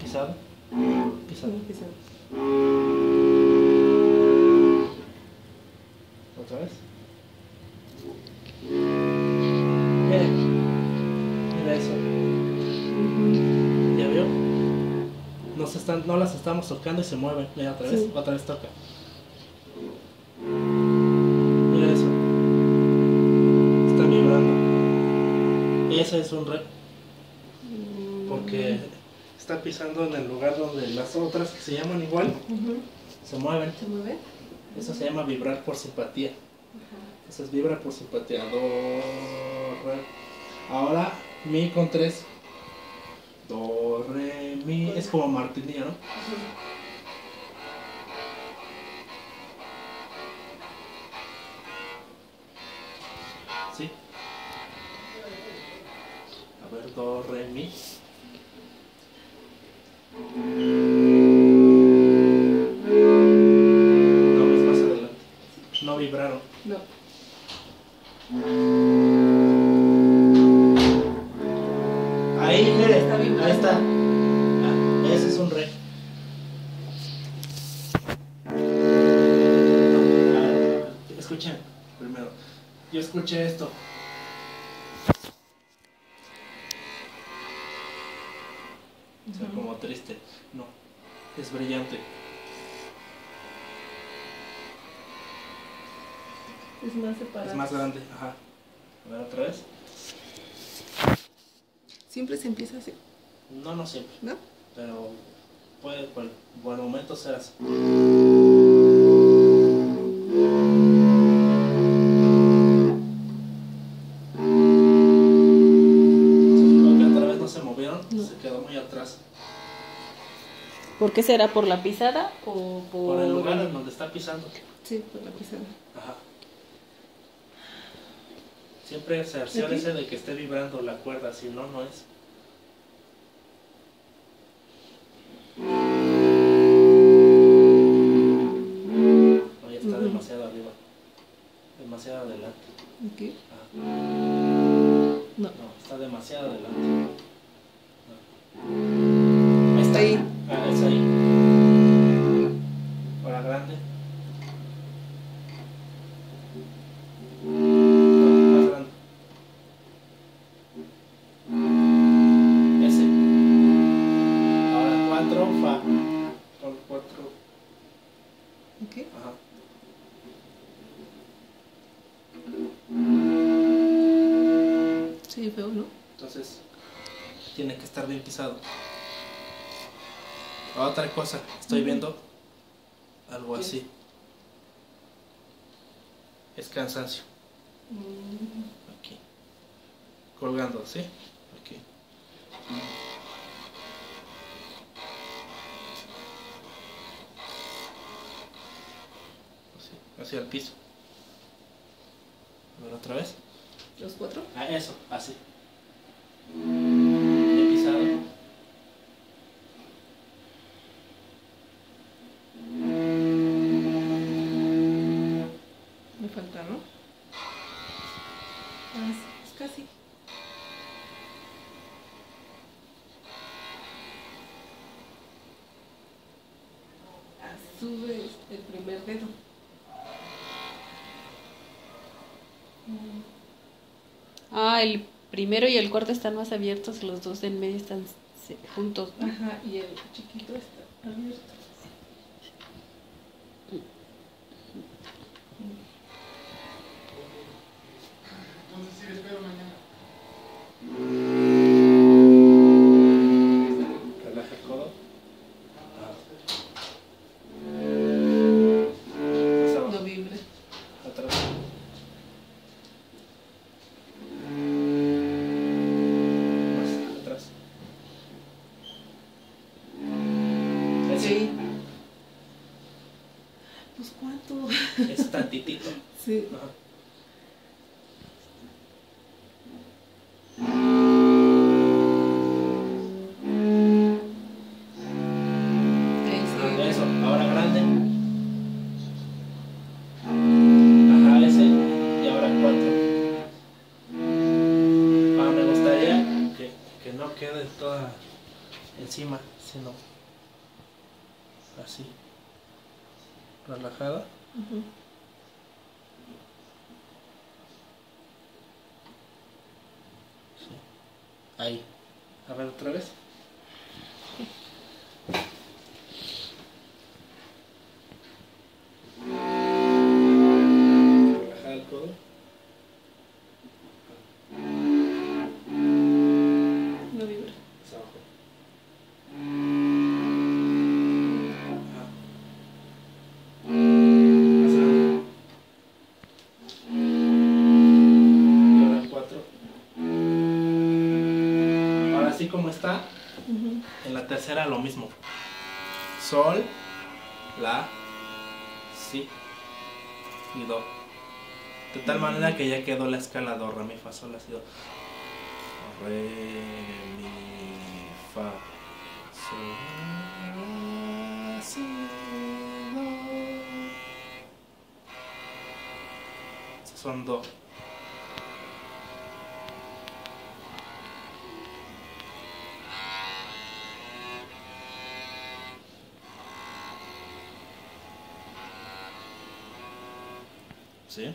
Pisado. Pisado. Sí, pisado. Otra vez. Mira. Mira eso. ¿Ya vio? Nos están, no las estamos tocando y se mueven. Mira, otra vez. Sí. Otra vez toca. Mira eso. Está vibrando. Ese es un re. Está pisando en el lugar donde las otras que se llaman igual se mueven. ¿Se mueve? Eso se llama vibrar por simpatía. Ajá. Eso es vibra por simpatía. Do, re. Ahora mi con tres. Do, re, mi. Es como martinillo, ¿no? Sí. A ver, do, re, mi. Yo escuché esto. O sea, como triste. No, es brillante. Es más separado. Es más grande. Ajá. A ver otra vez. Siempre se empieza así, No, no siempre. ¿no? Pero puede por buen momento ser así. Quedó muy atrás. ¿Por qué será? ¿Por la pisada o por...? Por el lugar en donde está pisando. Sí, por la pisada. Ajá. Siempre cerciórese de que esté vibrando la cuerda, si no, no es. No, ya está demasiado arriba. Demasiado adelante. Aquí. Ah, No. no, está demasiado adelante. Ahí está. Ahí. Ah, es ahí. Ahora grande. No, más grande. Ese. Ahora cuatro, fa. Con cuatro. Ok. Ajá. Sí, feo, ¿no? Entonces, tiene que estar bien pisado. Otra cosa, estoy viendo algo así. Es cansancio. Mm, Aquí. Colgando, ¿sí? Aquí. Así, hacia el piso. A ver otra vez. ¿Los cuatro? Ah, eso, así. Ah, sube el primer dedo. Ah, el primero y el cuarto están más abiertos, los dos en medio están juntos. Ajá, y el chiquito está abierto. No quede toda encima, sino así. Relajada. Sí. Ahí. A ver otra vez. Tercera lo mismo. Sol, la, si y do. De tal manera que ya quedó la escala do, re, mi, fa, sol, la, si, do. Re, mi, fa, sol, la, si, do. Son do. ¿Sí?